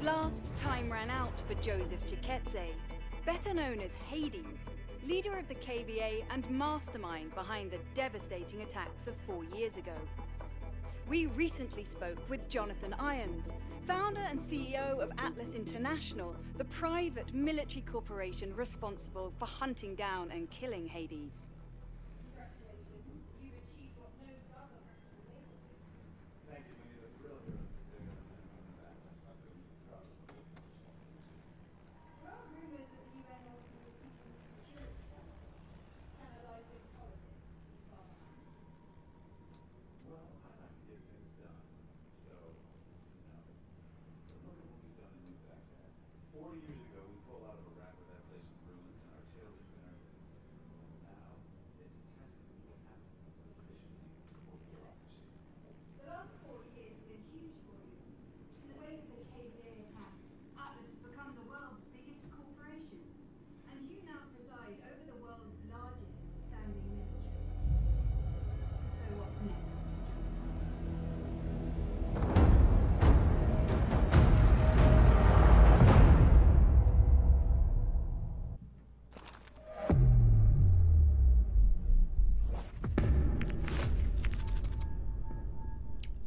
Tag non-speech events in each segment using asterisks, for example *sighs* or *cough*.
At last, time ran out for Joseph Chkheidze, better known as Hades, leader of the KVA and mastermind behind the devastating attacks of four years ago. We recently spoke with Jonathan Irons, founder and CEO of Atlas International, the private military corporation responsible for hunting down and killing Hades.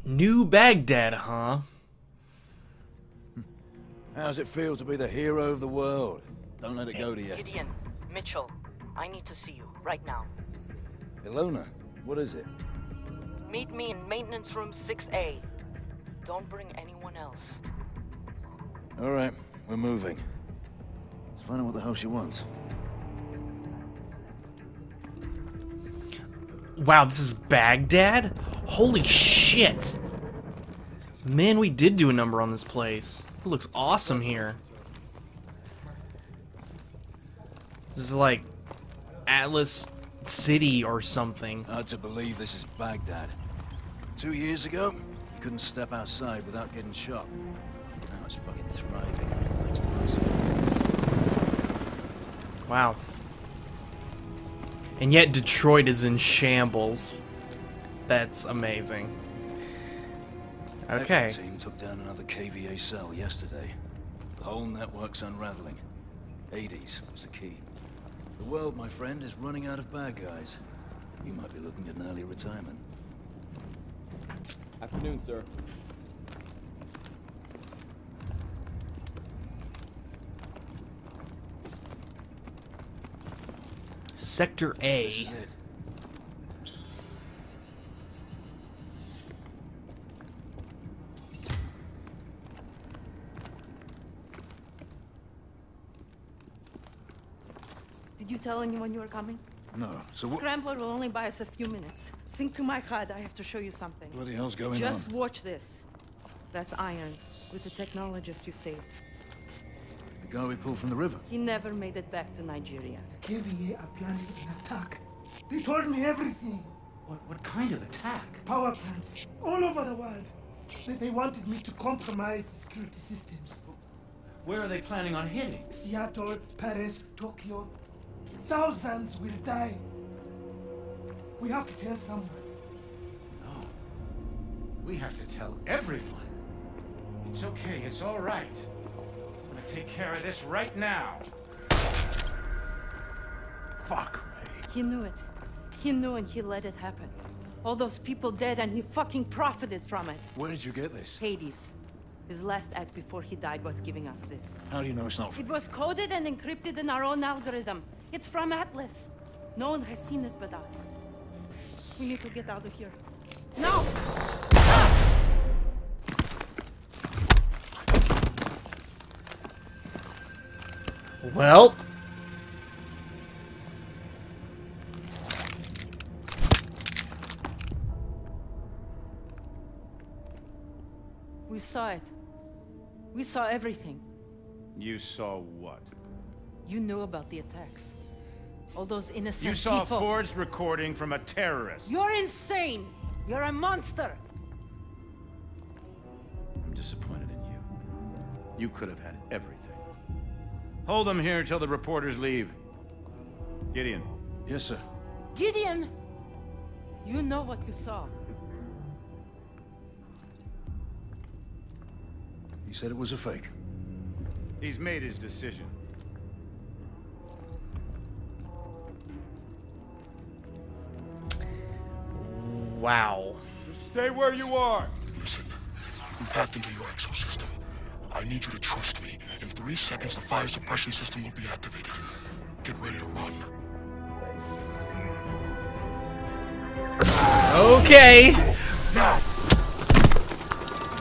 New Baghdad, huh? How's it feel to be the hero of the world? Don't let it go to you. Gideon, Mitchell, I need to see you right now. Ilona, what is it? Meet me in maintenance room 6A. Don't bring anyone else. All right, we're moving. Let's find out what the hell she wants. Wow, this is Baghdad? Holy shit! Man, we did do a number on this place. It looks awesome here. This is like Atlas City or something. Hard to believe this is Baghdad. Two years ago, you couldn't step outside without getting shot. Now it's fucking thriving, thanks to us. Wow. And yet Detroit is in shambles. That's amazing. Okay. The team took down another KVA cell yesterday. The whole network's unraveling. Hades was the key. The world, my friend, is running out of bad guys. You might be looking at an early retirement. Afternoon, sir. Sector A. This is it. Did you tell anyone you were coming? No. So Scrambler will only buy us a few minutes. Sync to my HUD. I have to show you something. bloody hell's going Just on? Just watch this. That's Irons, with the technologist you saved. The guy we pulled from the river. He never made it back to Nigeria. KVA are planning an attack. They told me everything. What, what kind of attack? Power plants all over the world. They, they wanted me to compromise the security systems. Where are they planning on hitting? Seattle, Paris, Tokyo. Thousands will die. We have to tell someone. No. We have to tell everyone. It's okay, it's all right. I'm gonna take care of this right now. Fuck, Ray. He knew it. He knew and he let it happen. All those people dead and he fucking profited from it. Where did you get this? Hades. His last act before he died was giving us this. How do you know it's not It was coded and encrypted in our own algorithm. It's from Atlas. No one has seen this but us. We need to get out of here. Now! Well, We saw it. We saw everything. You saw what? You knew about the attacks. All those innocent You saw a forged recording from a terrorist. You're insane! You're a monster! I'm disappointed in you. You could have had everything. Hold them here till the reporters leave. Gideon, Yes, sir. Gideon! You know what you saw. He said it was a fake. He's made his decision. Wow. Stay where you are. Listen, we've hacked into your exosystem. I need you to trust me. In three seconds, the fire suppression system will be activated. Get ready to run. Okay. Now!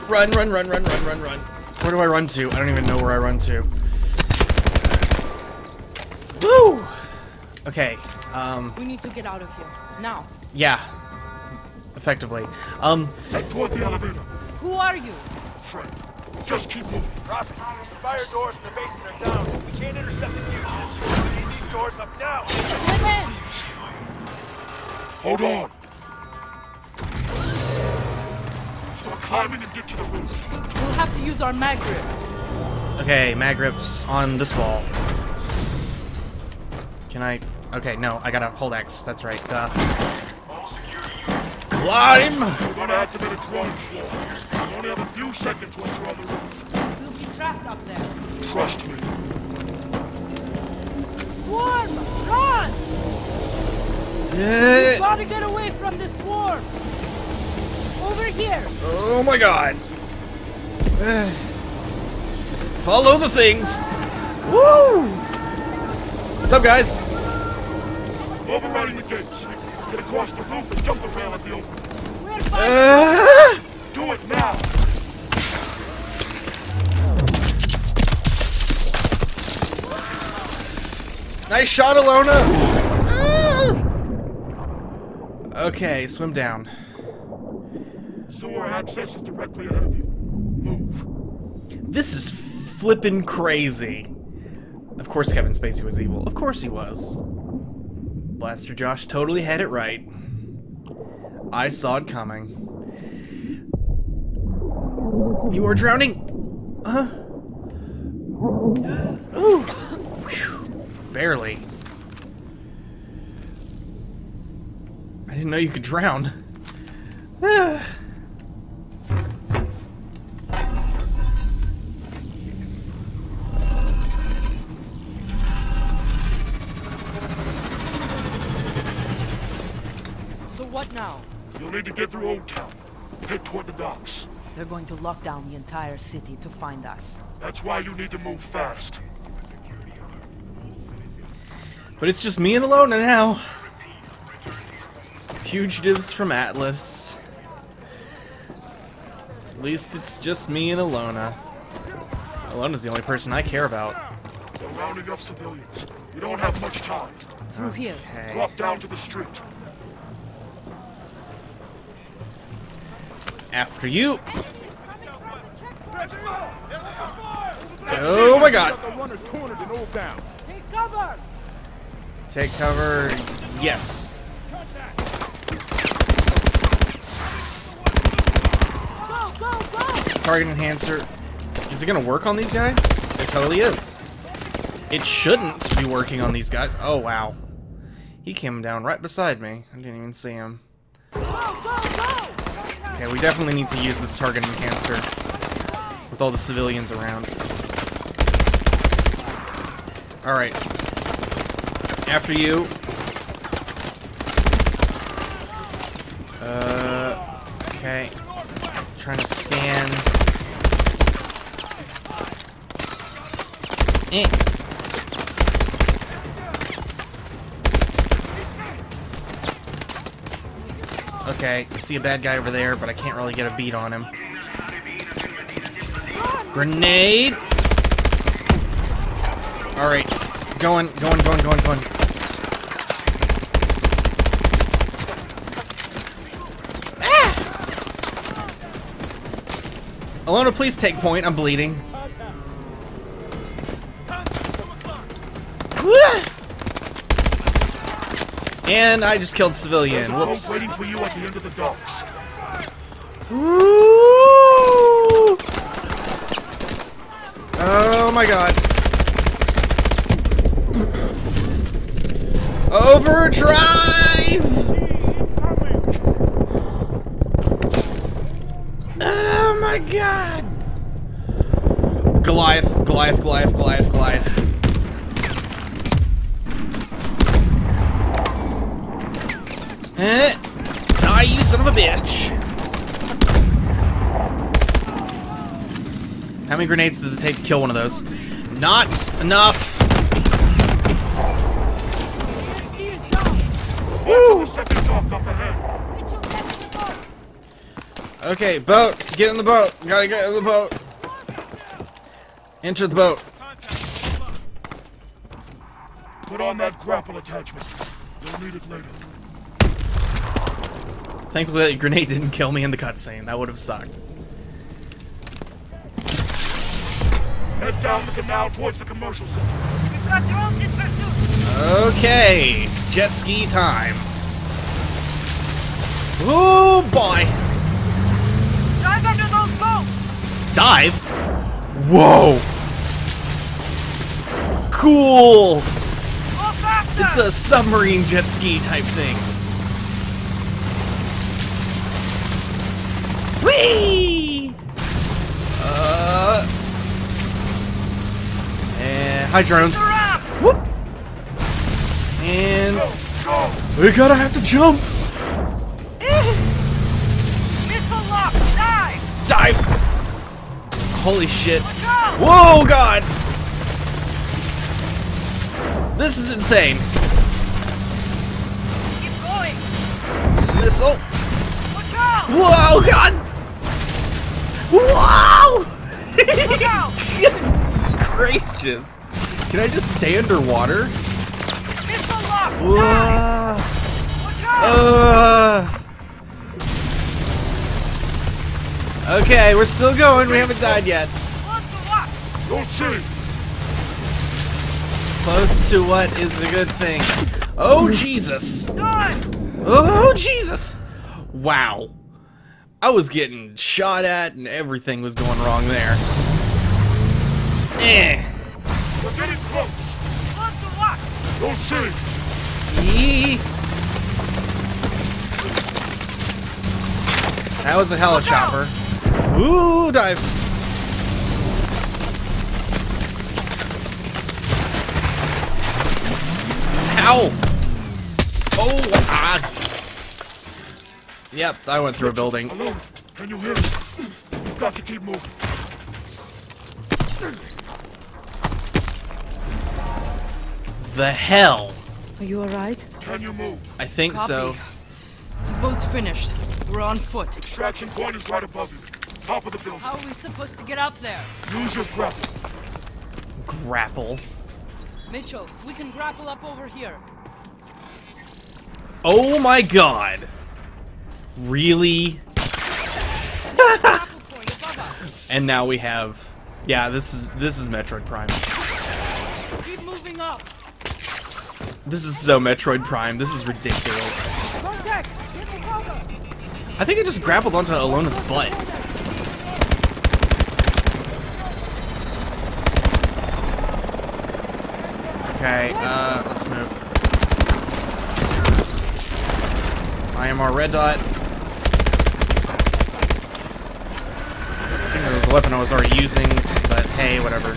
Run, run, run, run, run, run, run. Where do I run to? I don't even know where I run to. Woo! Okay. Um. We need to get out of here. Now. Yeah. Effectively. Um. Head toward the elevator. Who are you? Friend, just keep moving. Copy. Fire doors in the basement are down. We can't intercept the fugitives. We need these doors up now. Hold on. Start climbing and get to the roof. We'll have to use our mag grips. Okay, mag grips on this wall. Can I? Okay, no, I gotta hold X. That's right. Duh. Climb! We're gonna activate a drone swarm. We only have a few seconds once we're on the roof. We'll be trapped up there. Trust me. Swarm! Run! Eh, Gotta get away from this swarm! Over here! Oh my god. *sighs* Follow the things. Woo! What's up, guys? Overriding the gates. Get across the roof and jump the rail at the open. We're fighting! Uh, Do it now! nice shot, Alona. Ah. Okay, swim down. Sewer access is directly ahead of you. Move. This is flippin' crazy. Of course Kevin Spacey was evil. Of course he was. Blaster Josh totally had it right. I saw it coming. You are drowning! Huh? Ooh! Whew. Barely. I didn't know you could drown. So what now? You'll need to get through Old Town. Head toward the docks. They're going to lock down the entire city to find us. That's why you need to move fast. But it's just me and Alona now. Fugitives from Atlas. At least it's just me and Alona. Alona's the only person I care about. They're rounding up civilians. We don't have much time. Through here. Okay. Drop down to the street. After you. Oh my god. Take cover! Take cover. Yes. Target enhancer. Is it gonna work on these guys? It totally is. It shouldn't be working on these guys. Oh wow. He came down right beside me. I didn't even see him. We definitely need to use this target enhancer with all the civilians around. Alright. After you. Uh, okay. Trying to scan. Eh. Okay, I see a bad guy over there, but I can't really get a beat on him. Grenade! Alright, going, going, going, going, going. Ah! Alona, please take point. I'm bleeding. Wah! And I just killed a civilian. There's a boat Whoops. waiting for you at the end of the docks. Ooh. Oh my god. Overdrive! Oh my god. Goliath, Goliath, Goliath, Goliath, Goliath. Eh, die, you son of a bitch. How many grenades does it take to kill one of those? Not enough. Woo! Okay, boat. Get in the boat. Gotta get in the boat. Enter the boat. Put on that grapple attachment. You'll need it later. Thankfully, that grenade didn't kill me in the cutscene. That would have sucked. Head down the canal towards the commercial center. Okay, jet ski time. Oh boy! Dive under those boats! Dive? Whoa! Cool! It's a submarine jet ski type thing. Whee! Uh. And hi drones. Whoop! And we gotta have to jump. Missile lock! Dive! Dive! Holy shit. Whoa, God! This is insane. Keep going! Missile. Whoa, God! Wow! Look! *laughs* Gracious. Can I just stay underwater? Missile lock! Dive! Whoa. Out! Uh. Okay, we're still going. We haven't died yet. Close to what? Don't see. Close to what is a good thing. Oh, Jesus. Done! Oh, Jesus. Wow. I was getting shot at and everything was going wrong there. Eh. We're getting close. Close to what? Don't see. Yee. That was a helichopper. Ooh, dive. Ow! Oh, ah. Yep, I went through a building. Alone. Can you hear me? You've got to keep moving. The hell? Are you alright? Can you move? I think so. The Boat's finished. We're on foot. Extraction point is right above you. Top of the building. How are we supposed to get up there? Use your grapple. Grapple. Mitchell, we can grapple up over here. Oh my god. Really? Grapple point above us. And now we have Yeah, this is this is Metroid Prime. Keep moving up. This is so Metroid Prime. This is ridiculous. Contact! Get the cover! I think I just grappled onto Alona's butt. Okay, uh, let's move. I am our red dot. I think there was a weapon I was already using, but hey, whatever.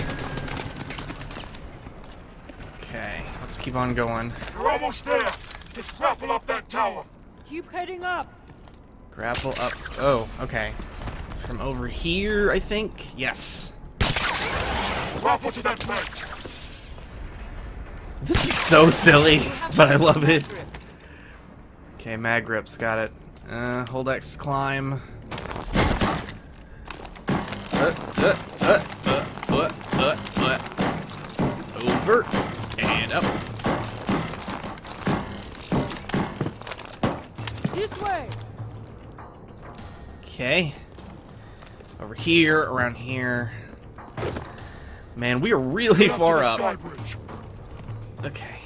Okay, let's keep on going. You're almost there. Just grapple up that tower. Keep heading up. Grapple up. Oh, okay. From over here, I think? Yes. Grapple to that ledge. This is so silly, but I love it. Okay, mag grips, got it. Uh, hold X, climb. Over here, around here. Man, we are really up far up. Bridge. Okay.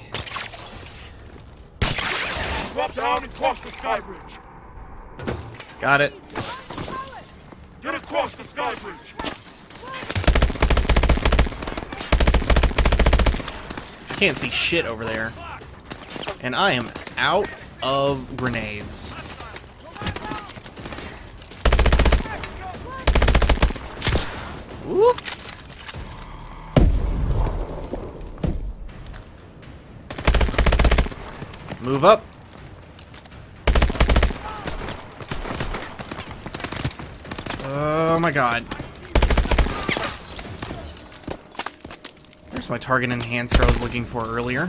Drop down and cross the sky bridge. Got it. Get across the sky bridge. Can't see shit over there. And I am out of grenades. Whoop. Move up. Oh my god. There's my target enhancer I was looking for earlier.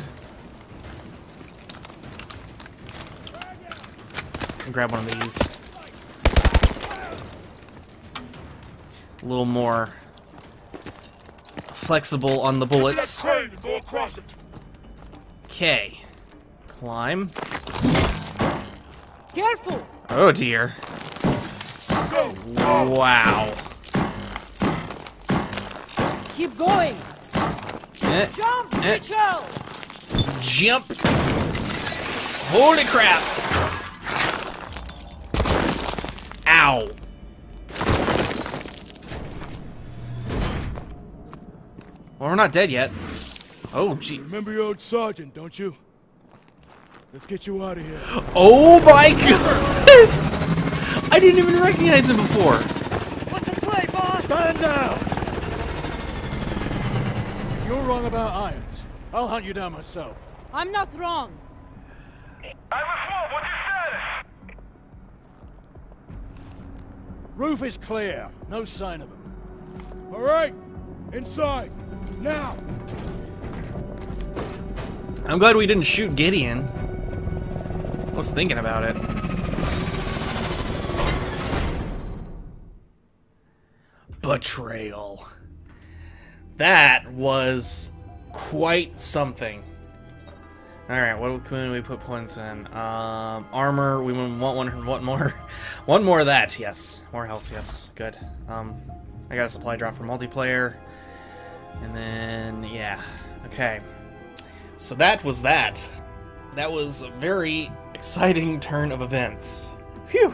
Grab one of these. A little more flexible on the bullets. Crane and go across it. Okay. Climb. Careful! Oh dear. Wow. Keep going! Eh, Jump, Eh. Mitchell! jump. Holy crap. Ow. Well, we're not dead yet. Oh, gee. Remember your old sergeant, don't you? Let's get you out of here. Oh my god! I didn't even recognize him before. What's the play, boss? Stand down. You're wrong about Irons. I'll hunt you down myself. I'm not wrong. I was Wolf, what's your status? Roof is clear. No sign of him. All right. Inside. Now. I'm glad we didn't shoot Gideon. I was thinking about it. Betrayal. That was quite something. Alright, what can we put points in? Um, armor, we want one, one more. *laughs* One more of that, yes. More health, yes. Good. Um, I got a supply drop for multiplayer. And then, yeah. Okay. So that was that. That was a very exciting turn of events. Phew.